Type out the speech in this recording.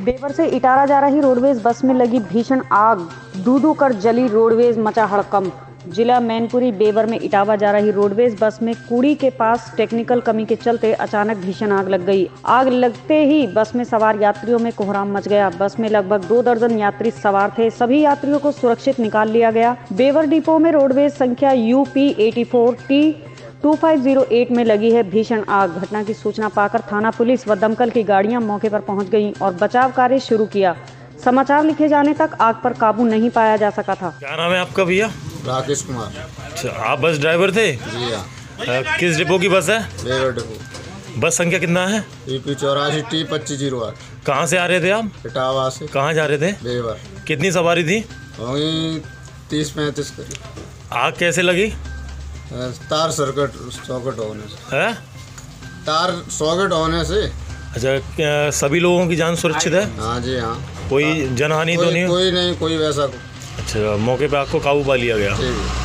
Weber से इटारा जा रही रोडवेज़ बस में लगी भीषण आग। दू दू कर जली रोडवेज़ मचा हड़कंप। जिला मैनपुरी बेवर में इटावा जा रही रोडवेज़ बस में कूड़ी के पास टेक्निकल कमी के चलते अचानक भीषण आग लग गई। आग लगते ही बस में सवार यात्रियों में कोहराम मच गया। बस में लगभग दो दर्जन यात्री सवार थे। सभी यात्रियों को सुरक्षित निकाल लिया गया। बेवर डिपो में रोडवेज़ संख्या U P A T four T 2508 में लगी है भीषण आग। घटना की सूचना पाकर थाना पुलिस व दमकल की गाड़ियाँ मौके पर पहुँच गईं और बचाव कार्य शुरू किया। समाचार लिखे जाने तक आग पर काबू नहीं पाया जा सका था। क्या नाम है आपका भैया? राकेश कुमार। अच्छा आप बस ड्राइवर थे? जी हाँ। अ, किस डिपो की बस है? डिपो। बस संख्या कितना है? चौरासी टी पच्चीस ज़ीरो आठ। कहाँ से आ रहे थे आप? इटावा से। कहाँ जा रहे थे? कितनी सवारी थी? होंगी तीस पैंतीस आग कैसे लगी? तार सर्किट सॉकेट होने से। है? तार सॉकेट होने से। अच्छा सभी लोगों की जान सुरक्षित है? हाँ जी हाँ। कोई जनहानि तो नहीं कोई नहीं कोई वैसा अच्छा मौके पे आपको काबू पा लिया गया। है।